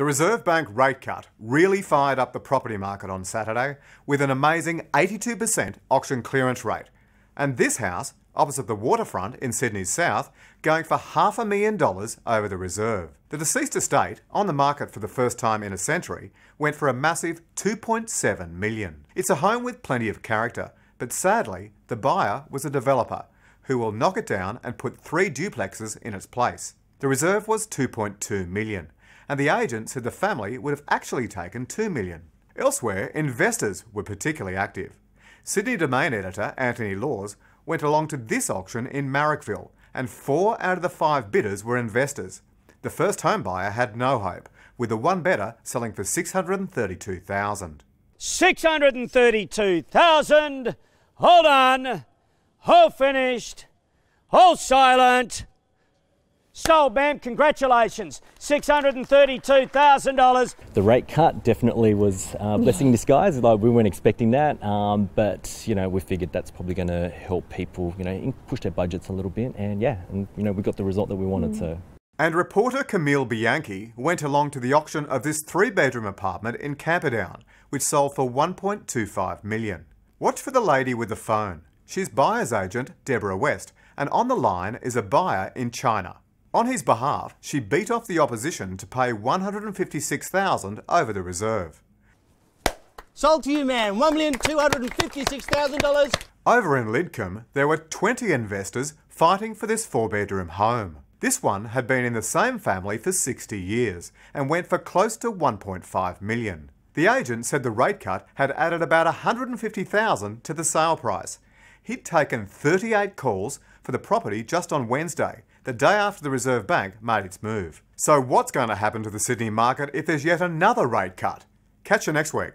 The Reserve Bank rate cut really fired up the property market on Saturday with an amazing 82% auction clearance rate. And this house, opposite the waterfront in Sydney's south, going for half a million dollars over the reserve. The deceased estate, on the market for the first time in a century, went for a massive 2.7 million. It's a home with plenty of character, but sadly, the buyer was a developer who will knock it down and put three duplexes in its place. The reserve was 2.2 million and the agent said the family would have actually taken 2 million. Elsewhere, investors were particularly active. Sydney Domain editor Anthony Laws went along to this auction in Marrickville, and four out of the five bidders were investors. The first home buyer had no hope, with the one better selling for 632,000. 632,000. Hold on. All finished. All silent. Sold, ma'am. Congratulations. $632,000. The rate cut definitely was a blessing in disguise. Like we weren't expecting that, um, but you know we figured that's probably going to help people, you know, push their budgets a little bit. And yeah, and you know we got the result that we wanted. Mm. So. And reporter Camille Bianchi went along to the auction of this three-bedroom apartment in Camperdown, which sold for 1.25 million. Watch for the lady with the phone. She's buyer's agent Deborah West, and on the line is a buyer in China. On his behalf, she beat off the opposition to pay 156000 over the reserve. Sold to you, man. $1,256,000. Over in Lidcombe, there were 20 investors fighting for this four-bedroom home. This one had been in the same family for 60 years and went for close to 1.5 million. The agent said the rate cut had added about 150,000 to the sale price. He'd taken 38 calls for the property just on Wednesday the day after the Reserve Bank made its move. So what's going to happen to the Sydney market if there's yet another rate cut? Catch you next week.